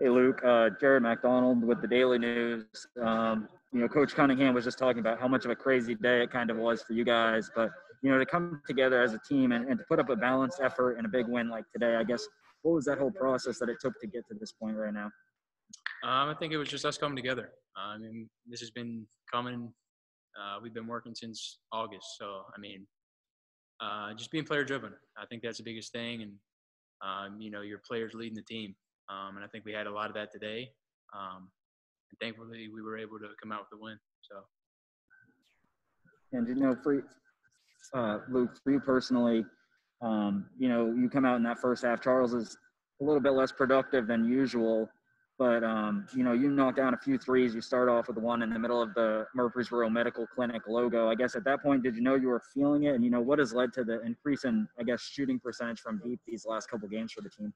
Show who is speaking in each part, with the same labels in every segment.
Speaker 1: Hey, Luke. Uh, Jared McDonald with the Daily News. Um, you know, Coach Cunningham was just talking about how much of a crazy day it kind of was for you guys, but you know, to come together as a team and, and to put up a balanced effort and a big win like today, I guess, what was that whole process that it took to get to this point right now?
Speaker 2: Um, I think it was just us coming together. Uh, I mean, this has been coming. Uh, we've been working since August, so I mean, uh, just being player driven. I think that's the biggest thing, and um, you know, your players leading the team. Um, and I think we had a lot of that today. Um, and thankfully, we were able to come out with the win. So.
Speaker 1: And you know, for uh, Luke, for you personally, um, you know, you come out in that first half. Charles is a little bit less productive than usual, but um, you know, you knock down a few threes. You start off with the one in the middle of the Murfreesboro Medical Clinic logo. I guess at that point, did you know you were feeling it? And you know, what has led to the increase in, I guess, shooting percentage from deep these last couple games for the team?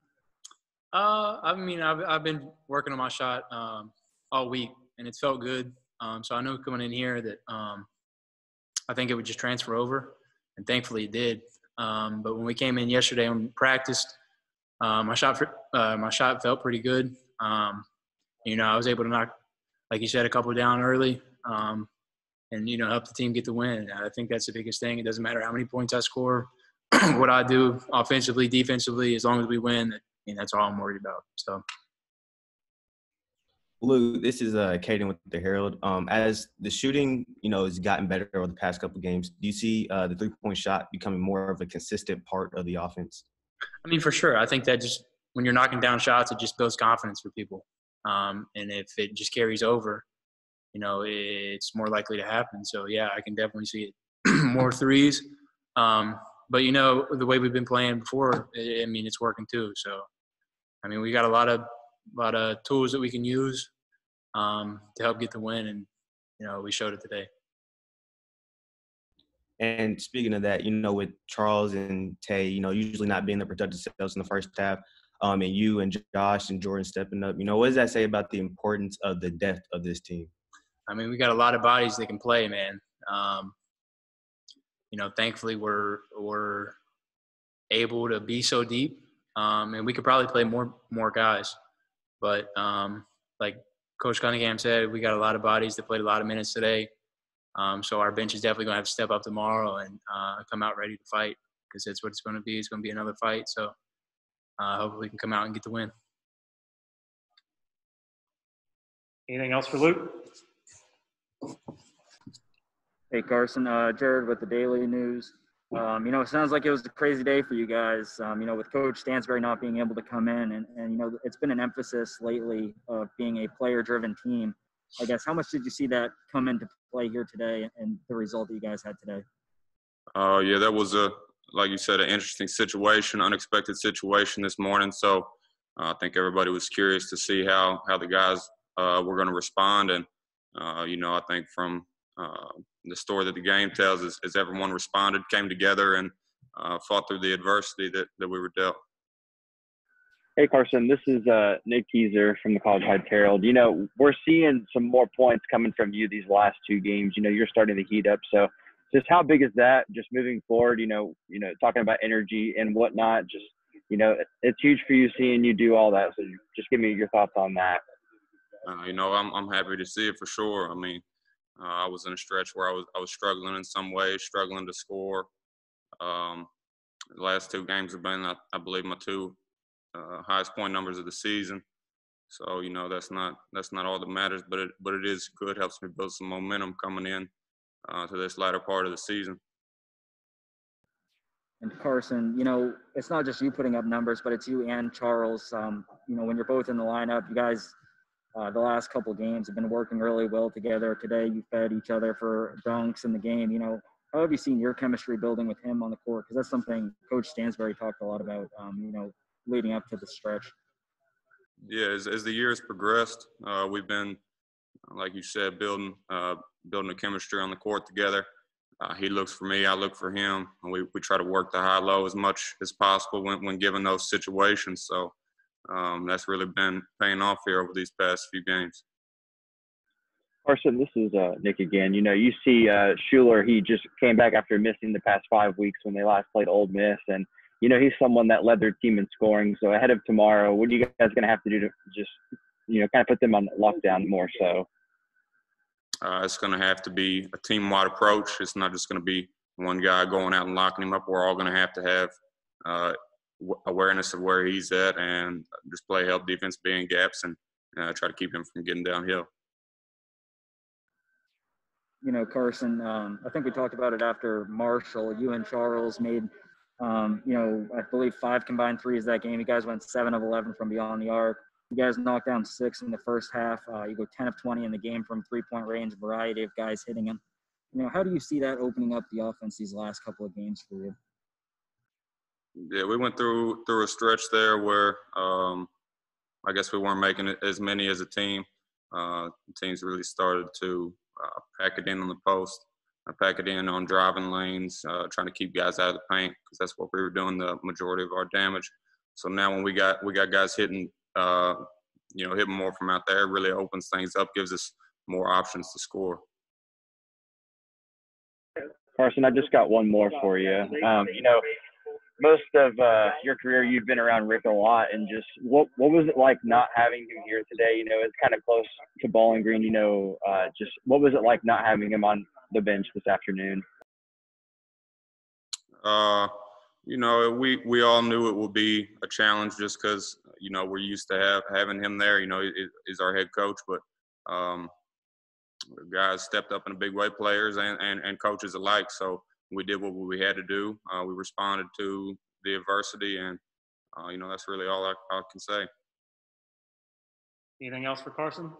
Speaker 2: Uh, I mean, I've I've been working on my shot um, all week, and it's felt good. Um, so I know coming in here that um, I think it would just transfer over, and thankfully it did. Um, but when we came in yesterday and practiced, uh, my shot uh, my shot felt pretty good. Um, you know, I was able to knock, like you said, a couple down early, um, and you know, help the team get the win. I think that's the biggest thing. It doesn't matter how many points I score, what I do offensively, defensively, as long as we win. I mean, that's all I'm worried about. So.
Speaker 3: Luke, this is uh, Caden with the Herald. Um, as the shooting, you know, has gotten better over the past couple games, do you see uh, the three-point shot becoming more of a consistent part of the offense?
Speaker 2: I mean, for sure. I think that just when you're knocking down shots, it just builds confidence for people. Um, and if it just carries over, you know, it's more likely to happen. So yeah, I can definitely see it more threes. Um, but you know, the way we've been playing before, I mean, it's working too. So, I mean, we got a lot of a lot of tools that we can use um, to help get the win, and you know we showed it today.
Speaker 3: And speaking of that, you know, with Charles and Tay, you know, usually not being the productive selves in the first half, um, and you and Josh and Jordan stepping up, you know, what does that say about the importance of the depth of this team?
Speaker 2: I mean, we got a lot of bodies that can play, man. Um, you know, thankfully we're we're able to be so deep, um, and we could probably play more more guys, but um, like Coach Cunningham said, we got a lot of bodies that played a lot of minutes today. Um, so our bench is definitely going to have to step up tomorrow and uh, come out ready to fight because that's what it's going to be. It's going to be another fight. So uh, hopefully we can come out and get the win.
Speaker 4: Anything else for Luke?
Speaker 1: Hey Carson, uh, Jared with the Daily News. Um, you know, it sounds like it was a crazy day for you guys. Um, you know, with Coach Stansbury not being able to come in, and, and you know, it's been an emphasis lately of being a player-driven team. I guess how much did you see that come into play here today, and the result that you guys had today?
Speaker 5: Oh uh, yeah, that was a like you said, an interesting situation, unexpected situation this morning. So uh, I think everybody was curious to see how how the guys uh, were going to respond, and uh, you know, I think from uh, the story that the game tells is, is everyone responded, came together, and uh, fought through the adversity that, that we were dealt.
Speaker 6: Hey Carson, this is uh, Nick Teaser from the College Heights Herald. You know, we're seeing some more points coming from you these last two games. You know, you're starting to heat up. So, just how big is that? Just moving forward, you know, you know, talking about energy and whatnot. Just, you know, it's huge for you seeing you do all that. So, just give me your thoughts on that.
Speaker 5: Uh, you know, I'm I'm happy to see it for sure. I mean, uh, I was in a stretch where I was I was struggling in some ways, struggling to score. Um, the last two games have been, I, I believe, my two uh, highest point numbers of the season. So you know that's not that's not all that matters, but it but it is good. Helps me build some momentum coming in uh, to this latter part of the season.
Speaker 1: And Carson, you know, it's not just you putting up numbers, but it's you and Charles. Um, you know, when you're both in the lineup, you guys uh, the last couple games have been working really well together. Today, you fed each other for dunks in the game. You know, how have you seen your chemistry building with him on the court? Because that's something Coach Stansbury talked a lot about. Um, you know, leading up to the stretch.
Speaker 5: Yeah, as, as the years progressed, uh, we've been, like you said, building uh, building a chemistry on the court together. Uh, he looks for me, I look for him, and we, we try to work the high low as much as possible when, when given those situations. So um, that's really been paying off here over these past few games.
Speaker 6: Carson, this is uh, Nick again. You know, you see uh, Schuler, he just came back after missing the past five weeks when they last played Ole Miss. And, you know, he's someone that led their team in scoring. So ahead of tomorrow, what are you guys going to have to do to just, you know, kind of put them on lockdown more so?
Speaker 5: Uh, it's going to have to be a team-wide approach. It's not just going to be one guy going out and locking him up. We're all going to have to have uh, awareness of where he's at and just play help defense, be in gaps, and uh, try to keep him from getting downhill.
Speaker 1: You know, Carson, um, I think we talked about it after Marshall. You and Charles made, um, you know, I believe five combined threes that game. You guys went seven of 11 from beyond the arc. You guys knocked down six in the first half. Uh, you go 10 of 20 in the game from three point range, variety of guys hitting them. You know, how do you see that opening up the offense these last couple of games for you?
Speaker 5: Yeah, we went through through a stretch there where um, I guess we weren't making it as many as a team. Uh, teams really started to uh, pack it in on the post, uh, pack it in on driving lanes, uh, trying to keep guys out of the paint because that's what we were doing the majority of our damage. So now when we got we got guys hitting, uh, you know, hitting more from out there, it really opens things up, gives us more options to score.
Speaker 6: Carson, I just got one more for you. Um, you know, most of uh, your career you've been around Rick a lot, and just what what was it like not having him here today? You know, it's kind of close to Bowling Green. You know, uh, just what was it like not having him on the bench this afternoon?
Speaker 5: Uh, you know, we we all knew it would be a challenge just because you know we're used to have having him there. You know, he is our head coach, but um, guys stepped up in a big way, players and, and, and coaches alike. So we did what we had to do. Uh, we responded to the adversity, and uh, you know that's really all I, I can say.
Speaker 4: Anything else for Carson?